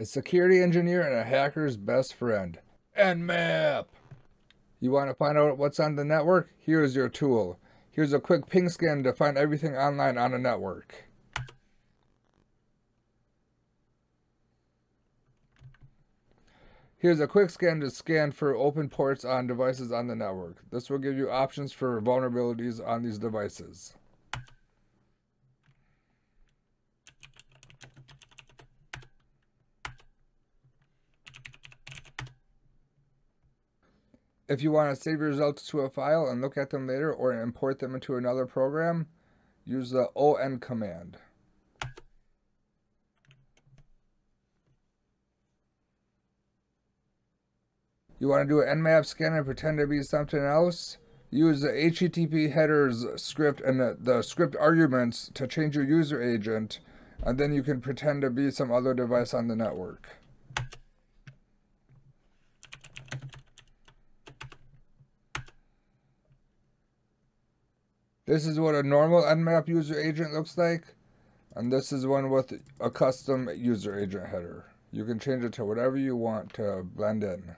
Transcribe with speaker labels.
Speaker 1: a security engineer and a hacker's best friend. Nmap! You want to find out what's on the network? Here's your tool. Here's a quick ping scan to find everything online on a network. Here's a quick scan to scan for open ports on devices on the network. This will give you options for vulnerabilities on these devices. If you want to save your results to a file and look at them later or import them into another program, use the on command. You want to do an nmap scan and pretend to be something else? Use the HTTP headers script and the, the script arguments to change your user agent, and then you can pretend to be some other device on the network. This is what a normal nmap user agent looks like, and this is one with a custom user agent header. You can change it to whatever you want to blend in.